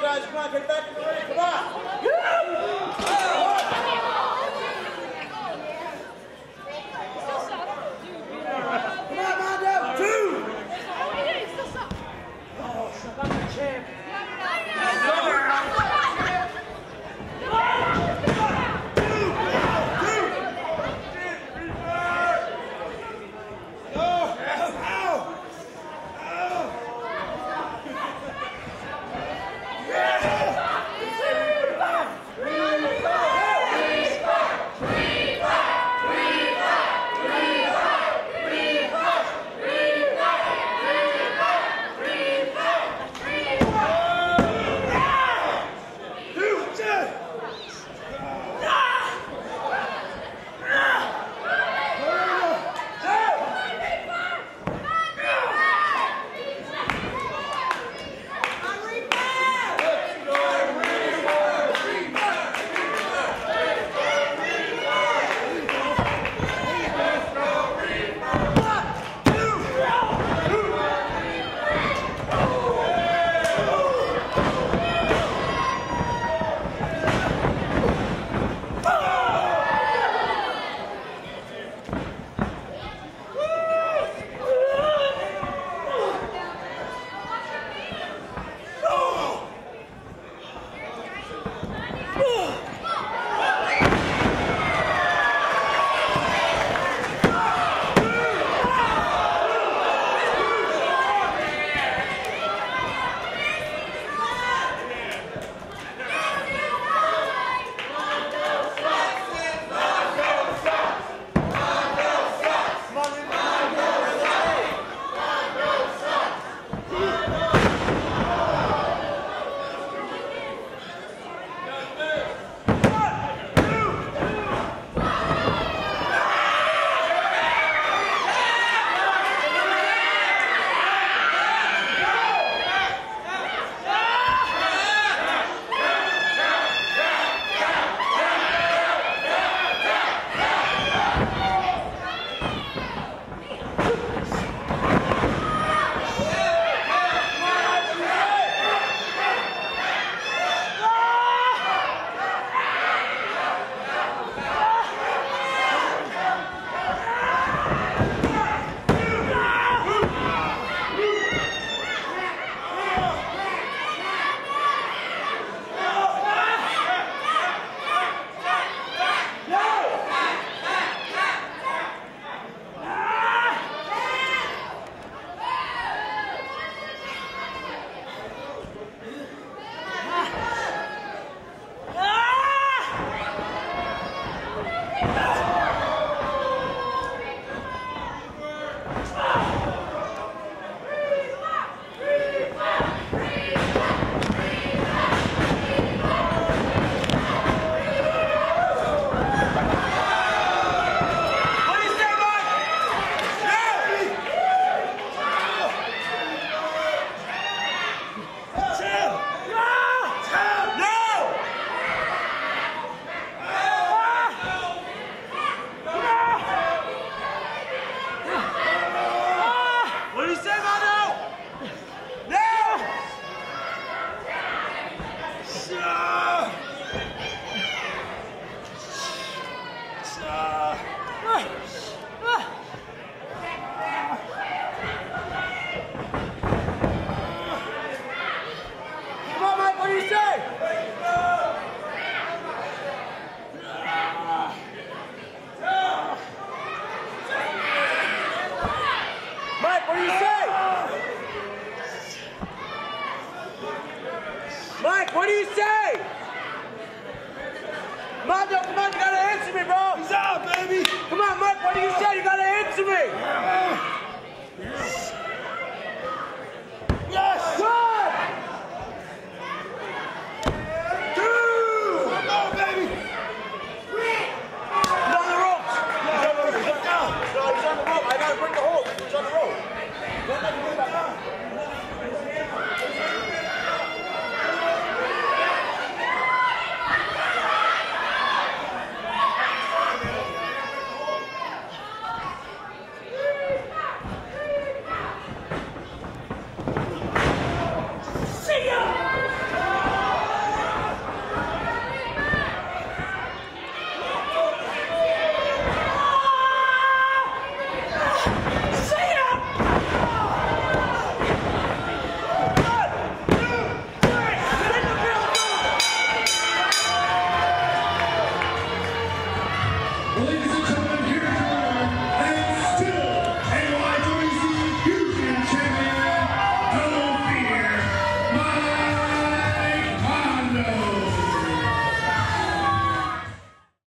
guys. Come on, get back in the ring. Come on. Come on.